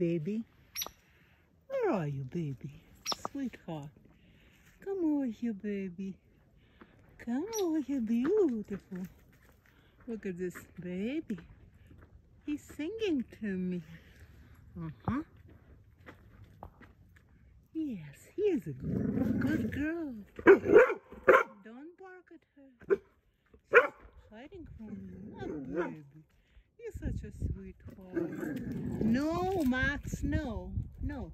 baby? Where are you, baby? Sweetheart. Come over here, baby. Come over here, beautiful. Look at this baby. He's singing to me. Uh-huh. Yes, he is a good, girl. Don't bark at her. She's hiding from you. Baby. You're such a sweetheart. No, Max, no. No.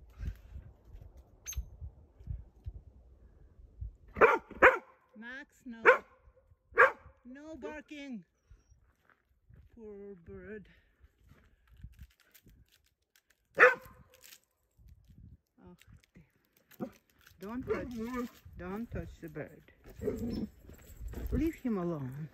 Max, no. No barking. Poor bird. Oh. Don't touch, don't touch the bird. Leave him alone.